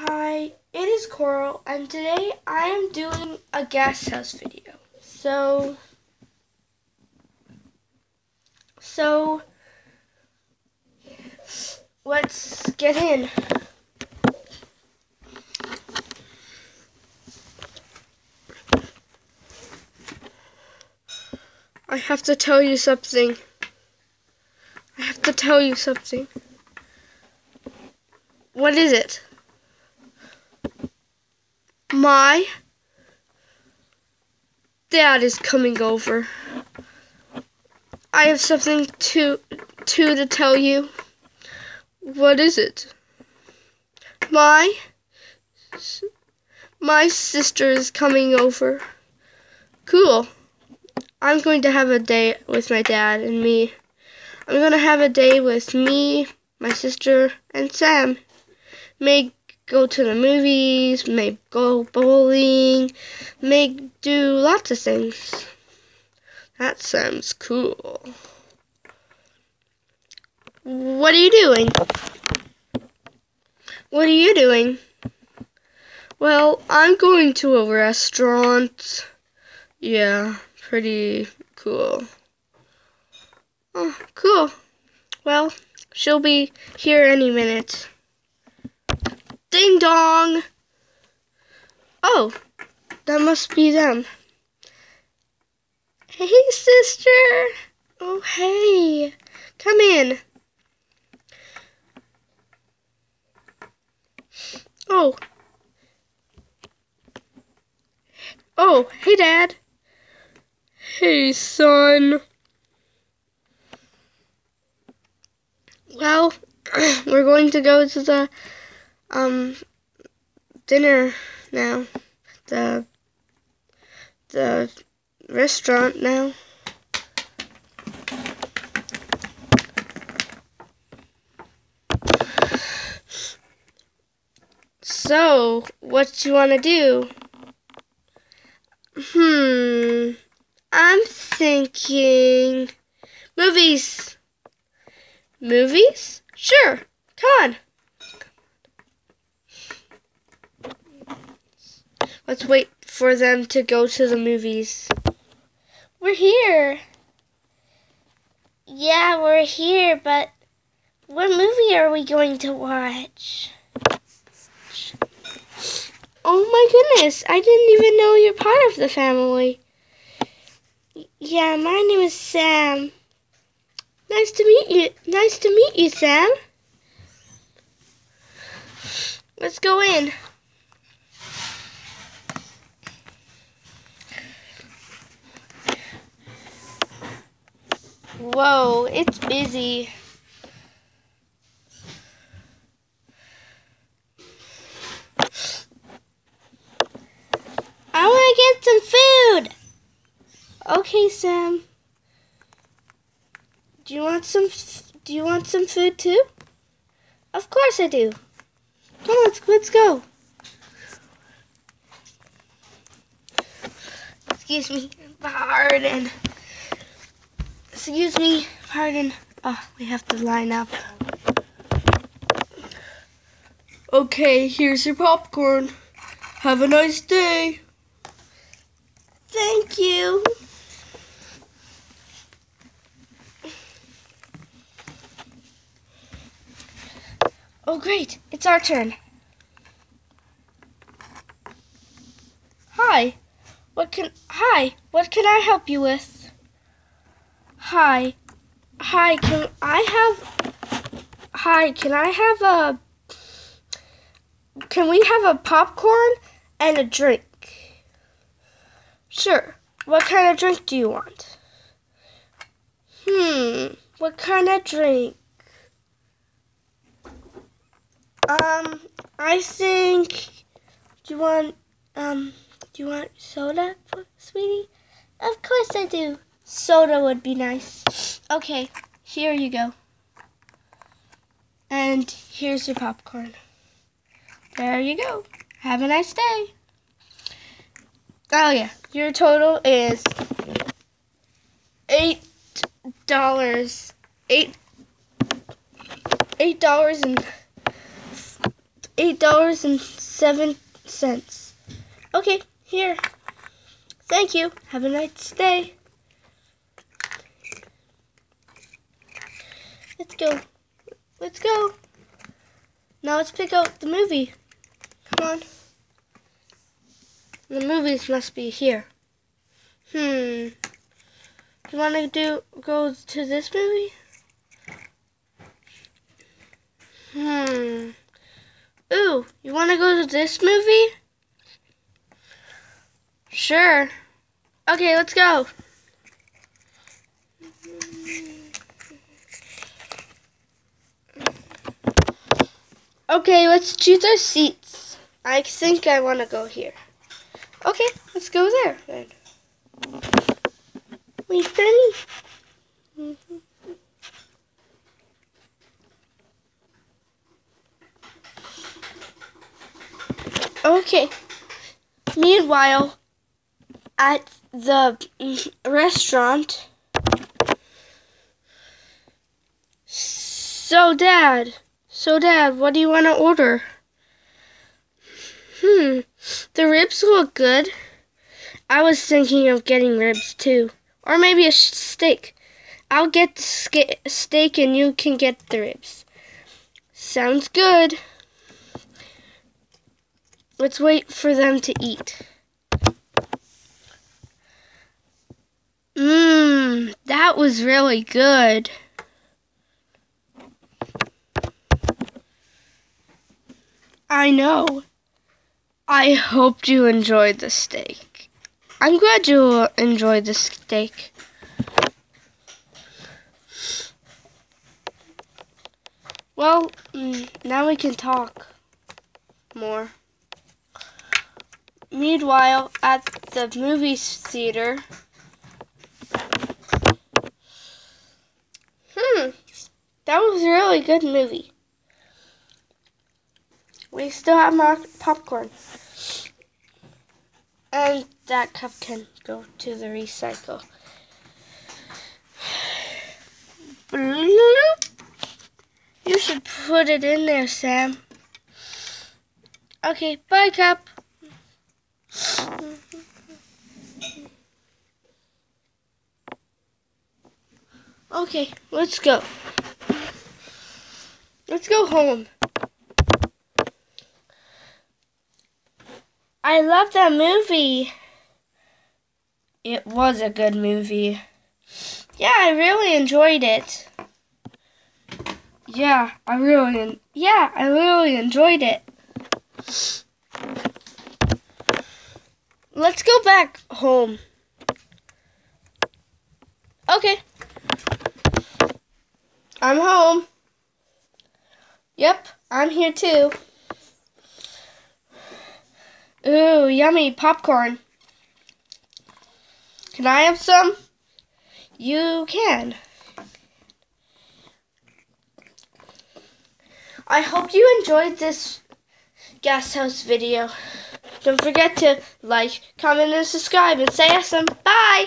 Hi, it is Coral, and today I am doing a gas house video. So, so let's get in. I have to tell you something. I have to tell you something. What is it? My dad is coming over. I have something to to to tell you. What is it? My my sister is coming over. Cool. I'm going to have a day with my dad and me. I'm going to have a day with me, my sister, and Sam. May go to the movies, may go bowling, may do lots of things. That sounds cool. What are you doing? What are you doing? Well, I'm going to a restaurant. Yeah, pretty cool. Oh, cool. Well, she'll be here any minute. Ding dong! Oh, that must be them. Hey, sister! Oh, hey! Come in. Oh. Oh, hey, Dad. Hey, son. Well, we're going to go to the um dinner now. The the restaurant now. So, what you want to do? Hmm. I'm thinking movies. Movies? Sure. Come on. Let's wait for them to go to the movies. We're here. Yeah, we're here, but what movie are we going to watch? Oh my goodness, I didn't even know you're part of the family. Yeah, my name is Sam. Nice to meet you. Nice to meet you, Sam. Let's go in. Whoa, it's busy. I want to get some food. Okay, Sam. Do you want some do you want some food too? Of course I do. Come on, let's, let's go. Excuse me, pardon. Excuse me, pardon. Oh, we have to line up. Okay, here's your popcorn. Have a nice day. Thank you. Oh, great. It's our turn. Hi. What can Hi. What can I help you with? Hi. Hi, can I have Hi, can I have a Can we have a popcorn and a drink? Sure. What kind of drink do you want? Hmm, what kind of drink? Um, I think. Do you want um? Do you want soda, sweetie? Of course I do. Soda would be nice. Okay, here you go. And here's your popcorn. There you go. Have a nice day. Oh yeah, your total is eight dollars. Eight eight dollars and eight dollars and seven cents. Okay, here. Thank you. Have a nice day. Let's go. Let's go. Now let's pick out the movie. Come on. The movies must be here. Hmm. Do you want to do go to this movie? Hmm. Ooh, you want to go to this movie? Sure. Okay, let's go. Okay, let's choose our seats. I think I want to go here. Okay, let's go there then. Wait for me. Okay. Meanwhile, at the restaurant. So, Dad. So, Dad, what do you want to order? Hmm, the ribs look good. I was thinking of getting ribs too. Or maybe a steak. I'll get the steak and you can get the ribs. Sounds good. Let's wait for them to eat. Mmm, that was really good. I know. I hope you enjoyed the steak. I'm glad you enjoyed the steak. Well, mm, now we can talk more. Meanwhile, at the movie theater, hmm, that was a really good movie. We still have more popcorn. And that cup can go to the recycle. You should put it in there, Sam. Okay, bye, cup. Okay, let's go. Let's go home. I love that movie. It was a good movie. Yeah, I really enjoyed it. Yeah, I really, yeah, I really enjoyed it. Let's go back home. Okay. I'm home. Yep, I'm here too. Ooh, yummy popcorn. Can I have some? You can. I hope you enjoyed this guest house video. Don't forget to like, comment, and subscribe, and say awesome. Bye!